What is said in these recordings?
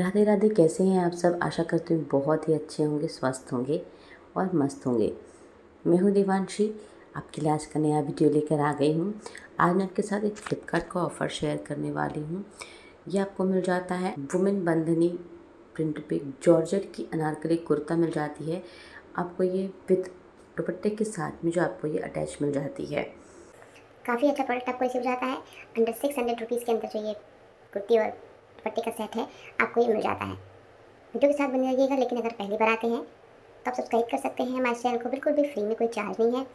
राधे राधे, कैसे हैं आप सब? आशा करती हूँ बहुत ही अच्छे होंगे, स्वस्थ होंगे और मस्त होंगे। मैं हूँ देवांशी, आपके लिए आज का नया वीडियो लेकर आ गई हूँ। आज मैं आपके साथ एक फ़्लिपकार्ट का ऑफ़र शेयर करने वाली हूँ। ये आपको मिल जाता है वुमेन बंधनी प्रिंट पे। जॉर्जेट की अनारकली कुर्ता मिल जाती है। आपको ये विथ दुपट्टे के साथ में जो आपको ये अटैच मिल जाती है। काफ़ी अच्छा प्रोडक्ट आपको मिल जाता है। अंडर सिक्स हंड्रेड रुपीज़ के अंदर जो ये कुर्ती और दुपट्टे का सेट है, आपको ये मिल जाता है। वीडियो के साथ बने रहिएगा, लेकिन अगर पहली बार आते हैं तो आप सब्सक्राइब कर सकते हैं हमारे चैनल को, बिल्कुल भी फ्री में कोई चार्ज नहीं है।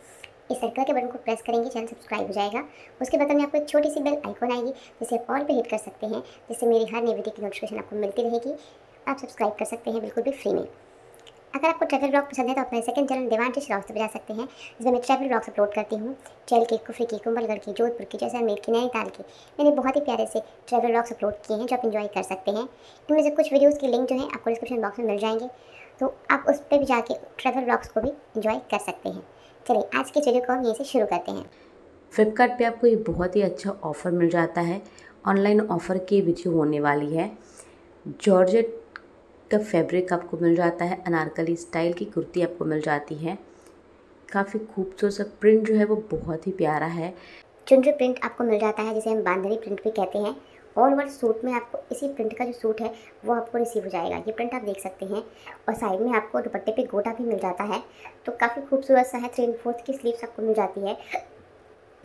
इस सर्कल के बटन को प्रेस करेंगे चैनल सब्सक्राइब हो जाएगा। उसके बटन में आपको एक छोटी सी बेल आइकॉन आएगी, जिसे आप ऑल पे हिट कर सकते हैं, जिससे मेरी हर नई वीडियो की नोटिफिकेशन आपको मिलती रहेगी। आप सब्सक्राइब कर सकते हैं, बिल्कुल भी फ्री में। अगर आपको ट्रैवल ब्लॉग पसंद है तो अपने सेकंड चैनल देवांशी श्रावस्त पर जा सकते हैं, जिसमें मैं ट्रैवल ब्लॉग्स अपलोड करती हूँ। चैल के कुफरी की कुंभलगढ़ की जोधपुर की जैसलमेर की नैनीताल की। मैंने बहुत ही प्यारे से ट्रैवल ब्लॉग्स अपलोड किए हैं जो आप इन्जॉय कर सकते हैं। इनमें से कुछ वीडियोज़ के लिंक जो है आपको डिस्क्रिप्शन बॉक्स में मिल जाएँगे। तो आप उस पर भी जाके ट्रैवल ब्लॉग्स को भी इन्जॉय कर सकते हैं। चलिए, आज के वीडियो को हम यहीं से शुरू करते हैं। फ्लिपकार्ट आपको ये बहुत ही अच्छा ऑफ़र मिल जाता है। ऑनलाइन ऑफ़र की वीडियो होने वाली है। जॉर्जेट का फैब्रिक आपको मिल जाता है अनारकली स्टाइल की कुर्ती आपको मिल जाती है। काफ़ी खूबसूरत सा प्रिंट जो है वो बहुत ही प्यारा है। चुनरी प्रिंट आपको मिल जाता है, जिसे हम बांधनी प्रिंट भी कहते हैं ऑल ओवर सूट में आपको इसी प्रिंट का जो सूट है, वो आपको रिसीव हो जाएगा। ये प्रिंट आप देख सकते हैं। और साइड में आपको दुपट्टे पे गोटा भी मिल जाता है। तो काफ़ी खूबसूरत सा है थ्री एंड फोर्थ की स्लीव्स आपको मिल जाती है।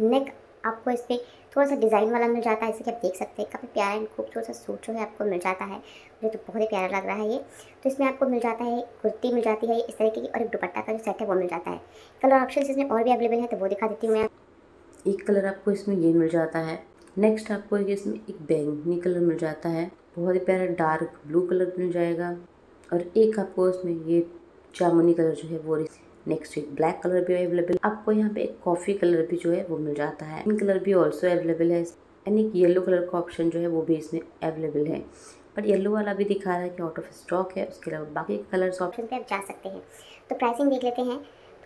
नेक आपको इस पर थोड़ा सा डिज़ाइन वाला मिल जाता है, जैसे कि आप देख सकते हैं, काफ़ी प्यारा एंड खूबसूरत सा सूट जो है आपको मिल जाता है, मुझे तो बहुत ही प्यारा लग रहा है ये। तो इसमें आपको मिल जाता है, कुर्ती मिल जाती है, इस तरीके की और एक दुपट्टा का जो सेट है वो मिल जाता है। कलर ऑप्शन इसमें और भी अवेलेबल है तो वो दिखा देती हूँ मैं एक कलर आपको इसमें ये मिल जाता है। नेक्स्ट आपको इसमें एक बैंगनी कलर मिल जाता है, बहुत ही प्यारा डार्क ब्लू कलर मिल जाएगा। और एक आपको इसमें ये जामुनी कलर जो है वो नेक्स्ट एक ब्लैक कलर भी अवेलेबल आपको यहाँ पे एक कॉफ़ी कलर भी जो है, वो मिल जाता है। इन कलर भी ऑल्सो अवेलेबल है। एंड एक येलो कलर का ऑप्शन जो है, वो भी इसमें अवेलेबल है। बट येलो वाला भी दिखा रहा है कि आउट ऑफ़ स्टॉक है। उसके अलावा बाकी कलर्स ऑप्शन पे आप जा सकते हैं। तो प्राइसिंग देख लेते हैं।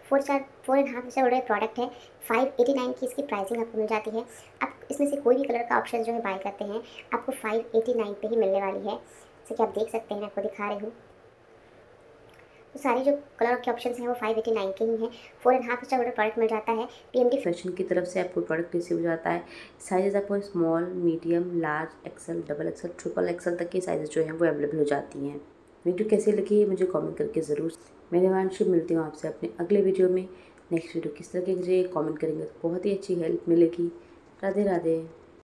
Four star four and half star product है। फाइव एटी नाइन की इसकी प्राइसिंग आपको मिल जाती है। आप इसमें से कोई भी कलर का ऑप्शन जो है बाय करते हैं। आपको फाइव एटी नाइन पर ही मिलने वाली है। जैसे कि आप देख सकते हैं आपको दिखा रही हूँ। तो सारे जो कलर के ऑप्शन हैं, वो फाइव एटी नाइन के ही हैं। फोर एंड हाफ़ स्टार वाला प्रोडक्ट मिल जाता है पीएमडी फ़ैशन की तरफ़ से आपको प्रोडक्ट रिसीव हो जाता है? साइज़ आपको small medium large XL double XL triple XL तक की साइज़ जो हैं, वो अवेलेबल हो जाती हैं। वीडियो कैसी लगी है, मुझे कमेंट करके ज़रूर मैं वांशी मिलती हूँ आपसे अपने अगले वीडियो में। नेक्स्ट वीडियो किस तरह की कॉमेंट करेंगे। तो बहुत ही अच्छी हेल्प मिलेगी। राधे राधे